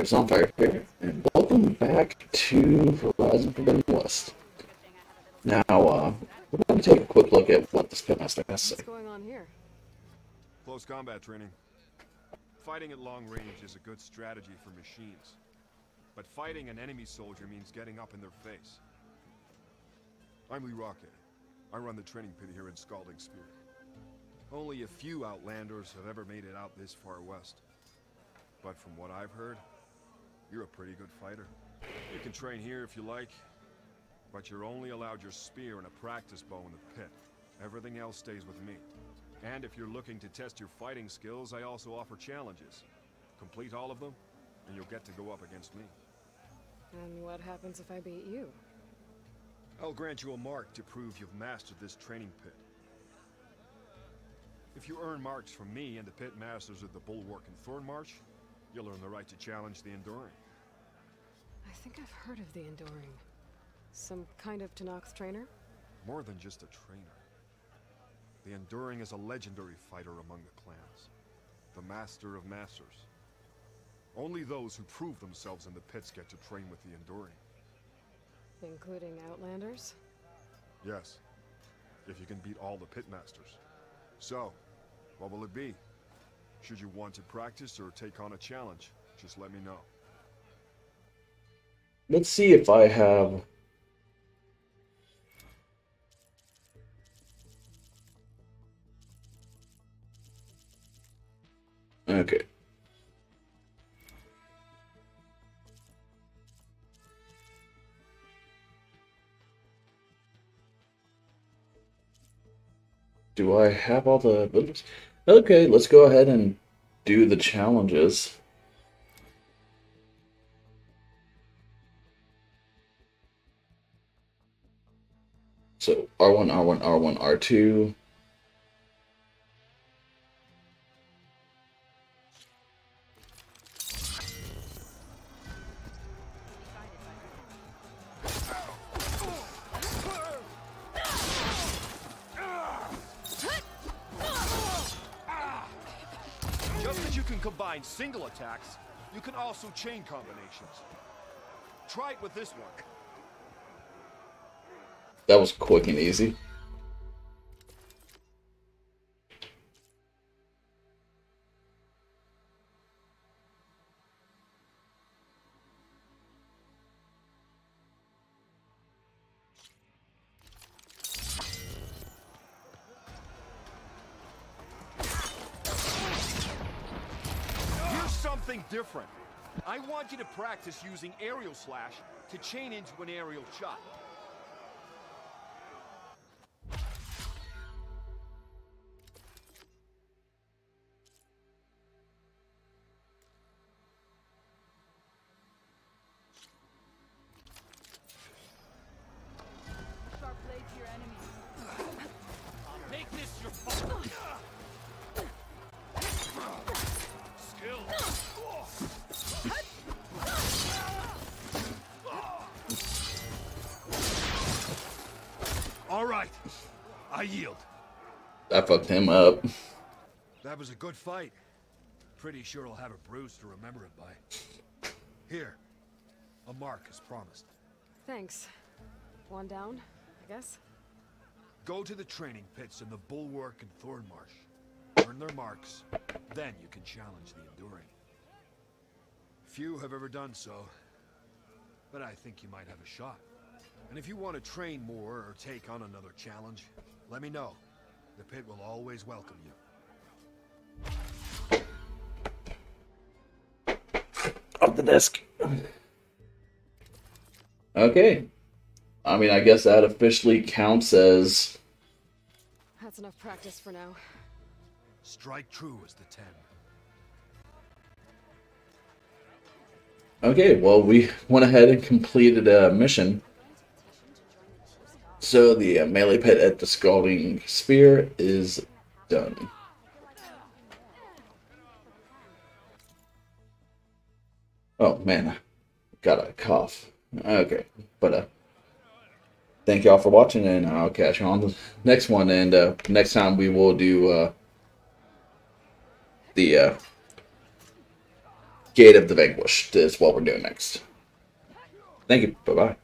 Alright, Zanfire here, and welcome back to Horizon Forbidden West. Now, uh, we're going to take a quick look at what this pitmaster has to say. What's going on here? Close combat training. Fighting at long range is a good strategy for machines. But fighting an enemy soldier means getting up in their face. I'm Lee Rocket. I run the training pit here in Scalding Spear. Only a few Outlanders have ever made it out this far west. But from what I've heard, you're a pretty good fighter. You can train here if you like, but you're only allowed your spear and a practice bow in the pit. Everything else stays with me. And if you're looking to test your fighting skills, I also offer challenges. Complete all of them, and you'll get to go up against me. And what happens if I beat you? I'll grant you a mark to prove you've mastered this training pit. If you earn marks from me and the pit masters of the Bulwark and Thornmarsh, you'll earn the right to challenge the Enduring. I think I've heard of the Enduring. Some kind of Tenakth trainer? More than just a trainer. The Enduring is a legendary fighter among the clans. The Master of Masters. Only those who prove themselves in the pits get to train with the Enduring. Including Outlanders? Yes. If you can beat all the pitmasters. So, what will it be? Should you want to practice or take on a challenge, just let me know. Let's see if I have... Okay. Do I have all the abilities? Okay, let's go ahead and do the challenges. So R1, R1, R1, R2. Can combine single attacks, you can also chain combinations. Try it with this one. That was quick and easy. Different. I want you to practice using aerial slash to chain into an aerial shot. Sharp blade to your enemies. Make this your fault. Skill. Right. I yield. I fucked him up. That was a good fight. Pretty sure I'll have a bruise to remember it by. Here. A mark as promised. Thanks. One down, I guess? Go to the training pits in the Bulwark and Thornmarsh. Earn their marks. Then you can challenge the Enduring. Few have ever done so. But I think you might have a shot. And if you want to train more or take on another challenge, let me know. The pit will always welcome you. Off the desk. Okay. I mean, I guess that officially counts as. That's enough practice for now. Strike true as the ten. Okay, well, we went ahead and completed a mission. So the uh, melee pit at the Scalding Spear is done. Oh man, got a cough. Okay, but uh, thank y'all for watching, and I'll catch you on the next one. And uh, next time we will do uh, the uh, Gate of the Vanquished is what we're doing next. Thank you. Bye bye.